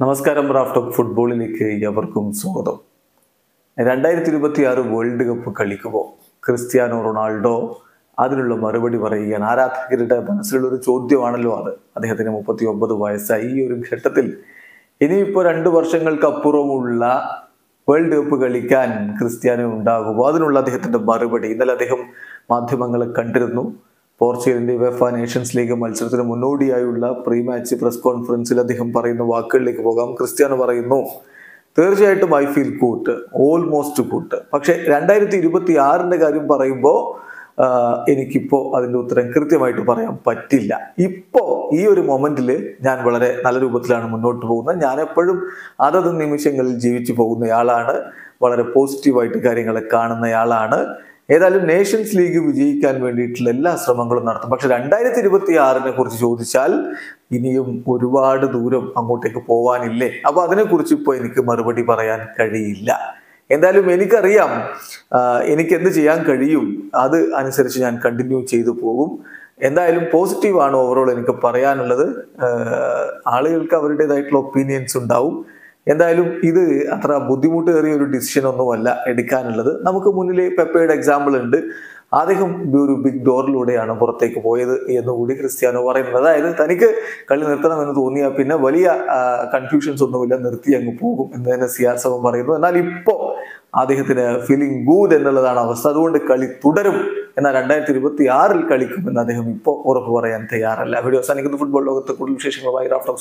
നമസ്കാരം raft of ഫുട്ബോളിലേക്ക് എവർക്കും സ്വാഗതം. രണ്ടായിരത്തി ഇരുപത്തി ആറ് വേൾഡ് കപ്പ് കളിക്കുമ്പോൾ ക്രിസ്ത്യാനോ റൊണാൾഡോ അതിനുള്ള മറുപടി പറയുകയാണ്. ആരാധകരുടെ മനസ്സിലുള്ള ഒരു ചോദ്യമാണല്ലോ അത്. അദ്ദേഹത്തിന് മുപ്പത്തി ഒമ്പത് വയസ്സായി. ഈ ഒരു ഘട്ടത്തിൽ ഇനിയിപ്പോൾ രണ്ടു വർഷങ്ങൾക്കപ്പുറമുള്ള വേൾഡ് കപ്പ് കളിക്കാൻ ക്രിസ്ത്യാനോ ഉണ്ടാകുമോ? അതിനുള്ള അദ്ദേഹത്തിന്റെ മറുപടി. ഇന്നലെ അദ്ദേഹം മാധ്യമങ്ങളെ കണ്ടിരുന്നു. പോർച്ചുഗലിന്റെ വെഫ നേഷൻസ് ലീഗ് മത്സരത്തിന് മുന്നോടിയായുള്ള പ്രീ മാച്ച് പ്രസ് കോൺഫറൻസിൽ അദ്ദേഹം പറയുന്ന വാക്കുകളിലേക്ക് പോകാം. ക്രിസ്ത്യാനോ പറയുന്നു തീർച്ചയായിട്ടും ഐ ഫീൽ കൂട്ട് ഓൾമോസ്റ്റ് കൂട്ട് പക്ഷെ രണ്ടായിരത്തി ഇരുപത്തി ആറിന്റെ കാര്യം പറയുമ്പോൾ എനിക്കിപ്പോൾ അതിന്റെ ഉത്തരം കൃത്യമായിട്ട് പറയാൻ പറ്റില്ല. ഇപ്പോൾ ഈ ഒരു മൊമെന്റിൽ ഞാൻ വളരെ നല്ല രൂപത്തിലാണ് മുന്നോട്ട് പോകുന്നത്. ഞാൻ എപ്പോഴും അതത് നിമിഷങ്ങളിൽ ജീവിച്ചു പോകുന്നയാളാണ്. വളരെ പോസിറ്റീവായിട്ട് കാര്യങ്ങളെ കാണുന്നയാളാണ്. ഏതായാലും നേഷൻസ് ലീഗ് വിജയിക്കാൻ വേണ്ടിയിട്ടുള്ള എല്ലാ ശ്രമങ്ങളും നടത്തും. പക്ഷെ രണ്ടായിരത്തി ഇരുപത്തി ആറിനെ കുറിച്ച് ചോദിച്ചാൽ ഇനിയും ഒരുപാട് ദൂരം അങ്ങോട്ടേക്ക് പോവാനില്ലേ? അപ്പൊ അതിനെക്കുറിച്ച് ഇപ്പോൾ എനിക്ക് മറുപടി പറയാൻ കഴിയില്ല. എന്തായാലും എനിക്കറിയാം എനിക്ക് എന്ത് ചെയ്യാൻ കഴിയും. അത് അനുസരിച്ച് ഞാൻ കണ്ടിന്യൂ ചെയ്തു പോകും. എന്തായാലും പോസിറ്റീവാണ് ഓവറോൾ എനിക്ക് പറയാനുള്ളത്. ആളുകൾക്ക് അവരുടേതായിട്ടുള്ള ഒപ്പീനിയൻസ് ഉണ്ടാവും. എന്തായാലും ഇത് അത്ര ബുദ്ധിമുട്ടേറിയ ഒരു ഡിസിഷൻ ഒന്നുമല്ല എടുക്കാനുള്ളത്. നമുക്ക് മുന്നിൽ പെപ്പയുടെ എക്സാമ്പിൾ ഉണ്ട്. അദ്ദേഹം ഒരു ബിഗ് ഡോറിലൂടെയാണ് പുറത്തേക്ക് പോയത് എന്നുകൂടി ക്രിസ്ത്യാനോ പറയുന്നത് അതായത് തനിക്ക് കളി നിർത്തണം എന്ന് തോന്നിയാൽ പിന്നെ വലിയ കൺഫ്യൂഷൻസ് ഒന്നുമില്ല നിർത്തി അങ്ങ് പോകും എന്ന് തന്നെ സിയാസവം പറയുന്നു. എന്നാൽ ഇപ്പോൾ അദ്ദേഹത്തിന് ഫീലിംഗ് ഗൂഡ് എന്നുള്ളതാണ് അവസ്ഥ. അതുകൊണ്ട് കളി തുടരും. എന്നാൽ രണ്ടായിരത്തി ഇരുപത്തി ആറിൽ കളിക്കുമെന്ന് അദ്ദേഹം ഇപ്പോൾ ഉറപ്പ് പറയാൻ തയ്യാറല്ല. വീഡിയോ അവസാനിക്കുന്ന. ഫുട്ബോൾ ലോകത്ത് കൂടുതൽ വിശേഷങ്ങളുമായി റാഫ്റ്റർ